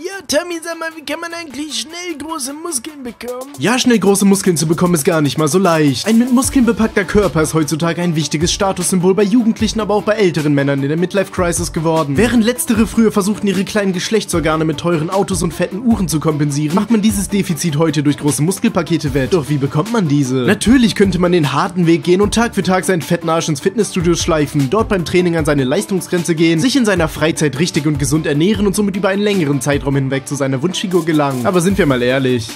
Ja, Tommy, sag mal, wie kann man eigentlich schnell große Muskeln bekommen? Ja, schnell große Muskeln zu bekommen ist gar nicht mal so leicht. Ein mit Muskeln bepackter Körper ist heutzutage ein wichtiges Statussymbol bei Jugendlichen, aber auch bei älteren Männern in der Midlife-Crisis geworden. Während letztere früher versuchten, ihre kleinen Geschlechtsorgane mit teuren Autos und fetten Uhren zu kompensieren, macht man dieses Defizit heute durch große Muskelpakete wett. Doch wie bekommt man diese? Natürlich könnte man den harten Weg gehen und Tag für Tag seinen fetten Arsch ins Fitnessstudio schleifen, dort beim Training an seine Leistungsgrenze gehen, sich in seiner Freizeit richtig und gesund ernähren und somit über einen längeren Zeitraum hinweg zu seiner Wunschfigur gelangen. Aber sind wir mal ehrlich.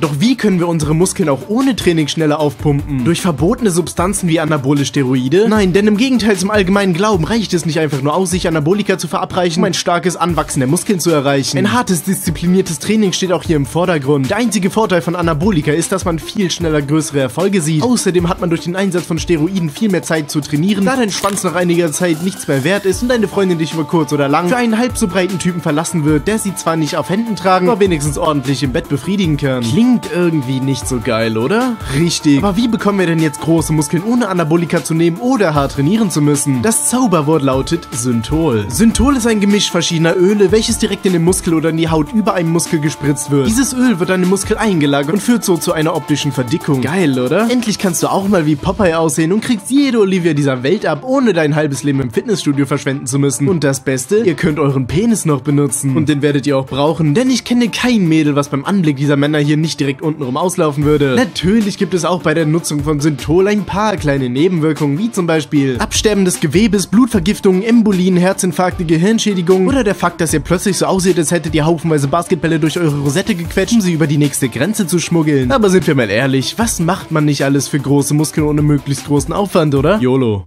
Doch wie können wir unsere Muskeln auch ohne Training schneller aufpumpen? Durch verbotene Substanzen wie anabole Steroide? Nein, denn im Gegenteil zum allgemeinen Glauben reicht es nicht einfach nur aus, sich Anabolika zu verabreichen, um ein starkes Anwachsen der Muskeln zu erreichen. Ein hartes, diszipliniertes Training steht auch hier im Vordergrund. Der einzige Vorteil von Anabolika ist, dass man viel schneller größere Erfolge sieht. Außerdem hat man durch den Einsatz von Steroiden viel mehr Zeit zu trainieren, da dein Schwanz nach einiger Zeit nichts mehr wert ist und deine Freundin dich über kurz oder lang für einen halb so breiten Typen verlassen wird, der sie zwar nicht auf Händen tragen, aber wenigstens ordentlich im Bett befriedigen kann. Klingt irgendwie nicht so geil, oder? Richtig. Aber wie bekommen wir denn jetzt große Muskeln ohne Anabolika zu nehmen oder hart trainieren zu müssen? Das Zauberwort lautet Synthol. Synthol ist ein Gemisch verschiedener Öle, welches direkt in den Muskel oder in die Haut über einem Muskel gespritzt wird. Dieses Öl wird an den Muskel eingelagert und führt so zu einer optischen Verdickung. Geil, oder? Endlich kannst du auch mal wie Popeye aussehen und kriegst jede Olivia dieser Welt ab, ohne dein halbes Leben im Fitnessstudio verschwenden zu müssen. Und das Beste, ihr könnt euren Penis noch benutzen. Und den werdet ihr auch brauchen, denn ich kenne kein Mädel, was beim Anblick dieser Männer hier nicht direkt untenrum auslaufen würde. Natürlich gibt es auch bei der Nutzung von Synthol ein paar kleine Nebenwirkungen, wie zum Beispiel Absterben des Gewebes, Blutvergiftungen, Embolien, Herzinfarkte, Gehirnschädigung oder der Fakt, dass ihr plötzlich so aussieht, als hättet ihr haufenweise Basketbälle durch eure Rosette gequetscht, um sie über die nächste Grenze zu schmuggeln. Aber sind wir mal ehrlich, was macht man nicht alles für große Muskeln ohne möglichst großen Aufwand, oder? YOLO.